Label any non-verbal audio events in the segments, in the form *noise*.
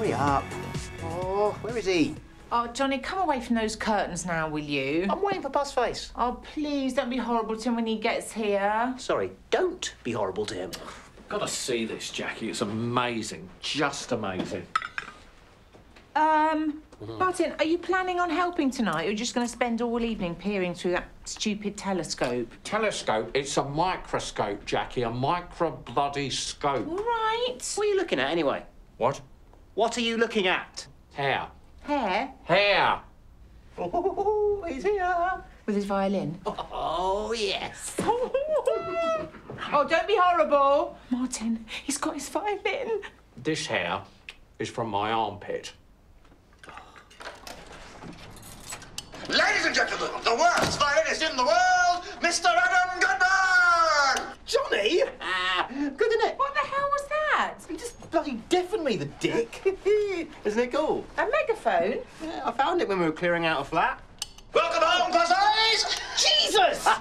Hurry up. Oh, where is he? Oh, Johnny, come away from those curtains now, will you? I'm waiting for Buzzface. Oh, please don't be horrible to him when he gets here. Sorry, don't be horrible to him. Gotta see this, Jackie. It's amazing. Just amazing. Um, Martin, are you planning on helping tonight, or are just going to spend all evening peering through that stupid telescope? Telescope, it's a microscope, Jackie. A micro bloody scope. All right. What are you looking at anyway? What? What are you looking at? Hair. Hair Hair. Oh, he's here. with his violin. Oh, yes. *laughs* Oh, don't be horrible. Martin, he's got his violin. This hair is from my armpit. Ladies and gentlemen, the worst violinist in the world, Mr. Adam Goodman! Johnny? Ah, good, isn't it? What the hell was that? He just bloody deafened me, the dick. *laughs* Isn't it cool? A megaphone? Yeah, I found it when we were clearing out a flat. Welcome home, Pussies! Jesus! *laughs*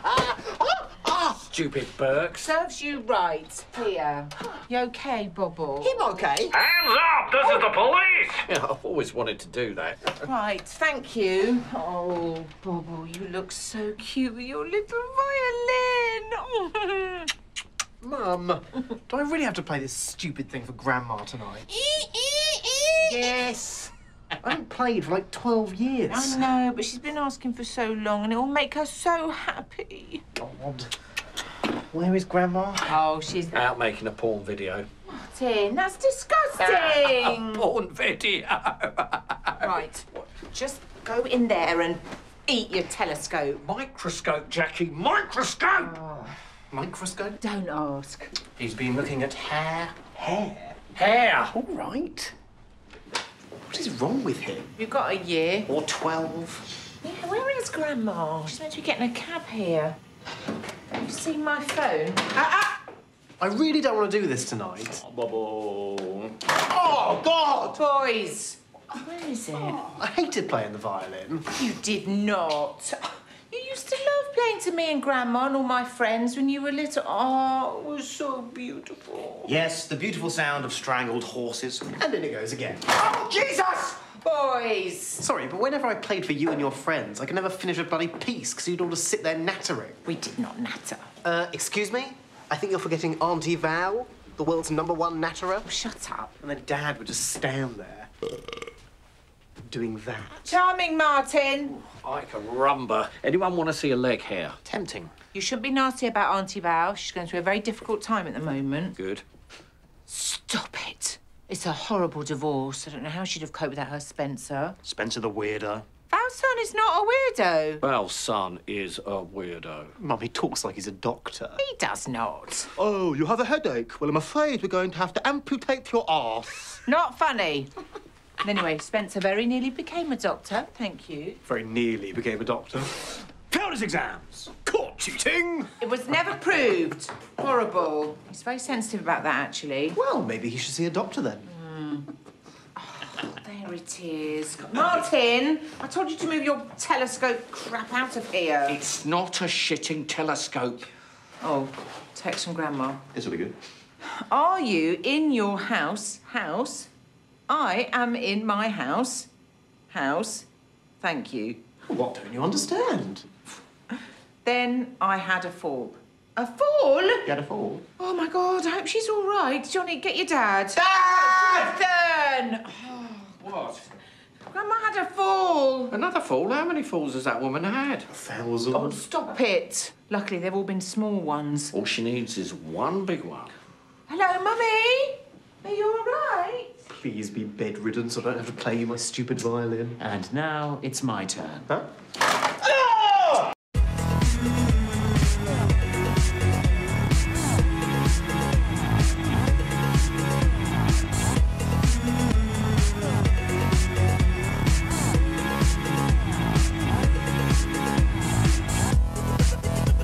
Ah! Stupid Burke. Serves you right. Here. You okay, Bubble? Him okay? Hands up! This is the police! *laughs* Yeah, I've always wanted to do that. Right, thank you. Oh, Bubble, you look so cute with your little violin. Mum, do I really have to play this stupid thing for Grandma tonight? Yes. I haven't played for like 12 years. I know, but she's been asking for so long and it will make her so happy. God. Where is Grandma? Oh, she's... Out making a porn video. Martin, that's disgusting. *laughs* Porn video. right, just go in there and eat your telescope. microscope, Jackie. Microscope! Ah. Microscope? Don't ask. He's been looking at hair. Hair? Hair. All right. What is wrong with him? You've got a year. Or 12? Yeah, where is Grandma? She's meant to be getting a cab here. Have you seen my phone? Ah, ah! I really don't want to do this tonight. Bubble. Oh, God! Boys! Where is it? I hated playing the violin. You did not. You used to love playing to me and Grandma and all my friends when you were little. Oh, it was so beautiful. Yes, the beautiful sound of strangled horses. And in it goes again. Oh, Jesus! Boys! Sorry, but whenever I played for you and your friends, I could never finish a bloody piece because you'd all just sit there nattering. We did not natter. Uh, excuse me? I think you're forgetting Auntie Val, the world's number one natterer. Shut up. And then Dad would just stand there. Doing that. Charming, Martin. Oh, I can rumba. Anyone want to see a leg hair? Tempting. You shouldn't be nasty about Auntie Val. She's going through a very difficult time at the moment. Good. Stop it. It's a horrible divorce. I don't know how she'd have coped without her Spencer. Spencer the weirdo. Val's son is not a weirdo. Val's son is a weirdo. Mum, he talks like he's a doctor. He does not. Oh, you have a headache? Well, I'm afraid we're going to have to amputate your arse. Not funny. Anyway, Spencer very nearly became a doctor. Thank you. Very nearly became a doctor. Failed his exams. Caught cheating. It was never proved. Horrible. He's very sensitive about that, actually. Well, maybe he should see a doctor then. Hmm. Oh, there it is. Martin, I told you to move your telescope crap out of here. It's not a shitting telescope. Oh, text from Grandma. This will be good. Are you in your house? House? I am in my house. House. Thank you. What don't you understand? Then I had a fall. A fall? You had a fall. Oh my god, I hope she's all right. Johnny, get your dad. Dad! Jonathan! What? Grandma had a fall. Another fall? How many falls has that woman had? Thousand. Oh, stop it. Luckily, they've all been small ones. All she needs is one big one. Hello, Mummy. Are you all right? Please be bedridden so I don't have to play you my stupid violin. And now it's my turn. Huh?